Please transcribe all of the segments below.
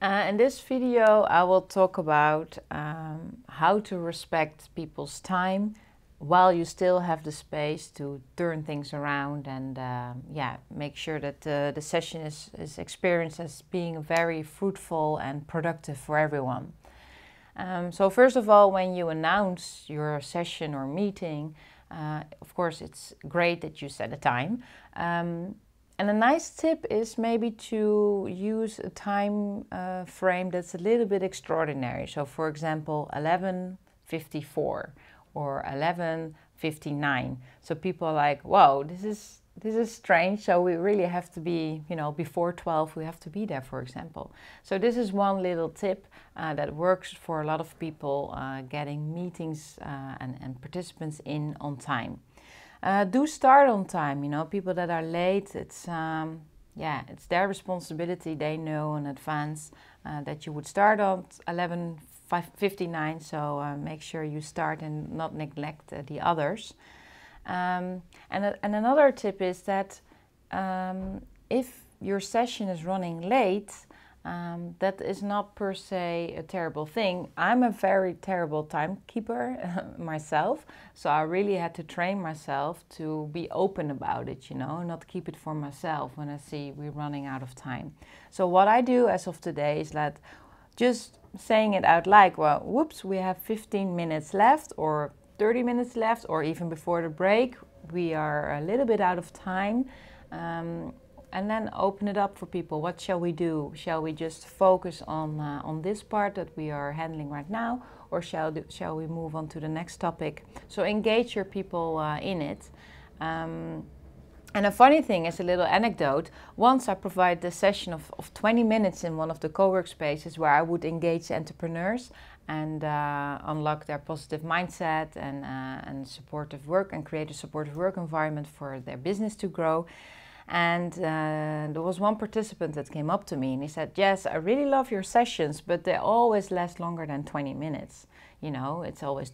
Uh, in this video, I will talk about um, how to respect people's time while you still have the space to turn things around and uh, yeah, make sure that uh, the session is, is experienced as being very fruitful and productive for everyone. Um, so first of all, when you announce your session or meeting, uh, of course, it's great that you set a time. Um, and a nice tip is maybe to use a time uh, frame that's a little bit extraordinary. So for example, 11.54 or 11.59. So people are like, whoa, this is this is strange. So we really have to be, you know, before 12, we have to be there, for example. So this is one little tip uh, that works for a lot of people uh, getting meetings uh, and, and participants in on time. Uh, do start on time. You know, people that are late, it's um, yeah, it's their responsibility. They know in advance uh, that you would start at 11:59. So uh, make sure you start and not neglect uh, the others. Um, and and another tip is that um, if your session is running late, um, that is not per se a terrible thing. I'm a very terrible timekeeper myself, so I really had to train myself to be open about it, you know, not keep it for myself when I see we're running out of time. So what I do as of today is that just saying it out like, well, whoops, we have 15 minutes left or 30 minutes left or even before the break, we are a little bit out of time. Um, and then open it up for people. What shall we do? Shall we just focus on uh, on this part that we are handling right now, or shall do, shall we move on to the next topic? So engage your people uh, in it. Um, and a funny thing is a little anecdote. Once I provided a session of, of 20 minutes in one of the co-work spaces where I would engage entrepreneurs and uh, unlock their positive mindset and, uh, and supportive work and create a supportive work environment for their business to grow. And uh, there was one participant that came up to me and he said, Yes, I really love your sessions, but they always last longer than 20 minutes. You know, it's always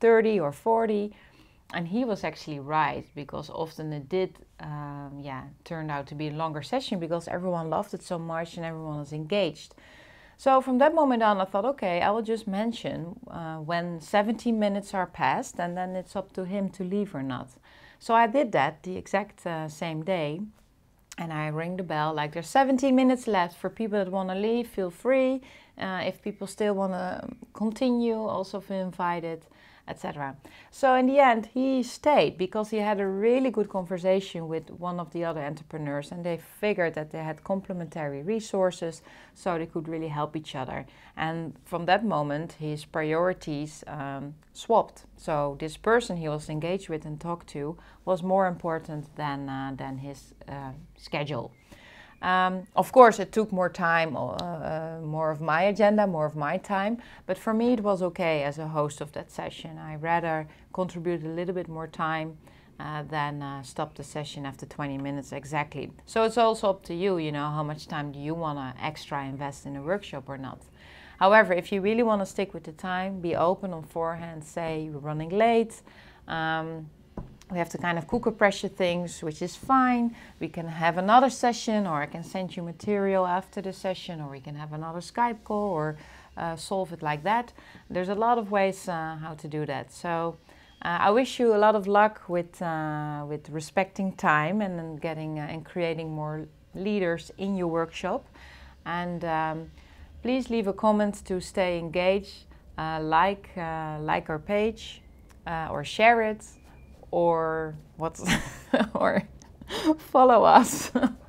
30 or 40. And he was actually right because often it did, um, yeah, turned out to be a longer session because everyone loved it so much and everyone was engaged. So from that moment on, I thought, okay, I will just mention uh, when 17 minutes are passed, and then it's up to him to leave or not. So I did that the exact uh, same day. And I ring the bell, like there's 17 minutes left for people that want to leave, feel free. Uh, if people still want to continue, also feel invited etc. So in the end, he stayed because he had a really good conversation with one of the other entrepreneurs, and they figured that they had complementary resources, so they could really help each other. And from that moment, his priorities um, swapped. So this person he was engaged with and talked to was more important than uh, than his uh, schedule. Um, of course, it took more time, uh, uh, more of my agenda, more of my time, but for me it was okay as a host of that session. I rather contribute a little bit more time uh, than uh, stop the session after 20 minutes exactly. So it's also up to you, you know, how much time do you want to extra invest in a workshop or not. However, if you really want to stick with the time, be open on forehand, say you're running late. Um, we have to kind of cooker pressure things, which is fine. We can have another session, or I can send you material after the session, or we can have another Skype call, or uh, solve it like that. There's a lot of ways uh, how to do that. So uh, I wish you a lot of luck with uh, with respecting time and, and getting uh, and creating more leaders in your workshop. And um, please leave a comment to stay engaged. Uh, like like our page or share it or what's or follow us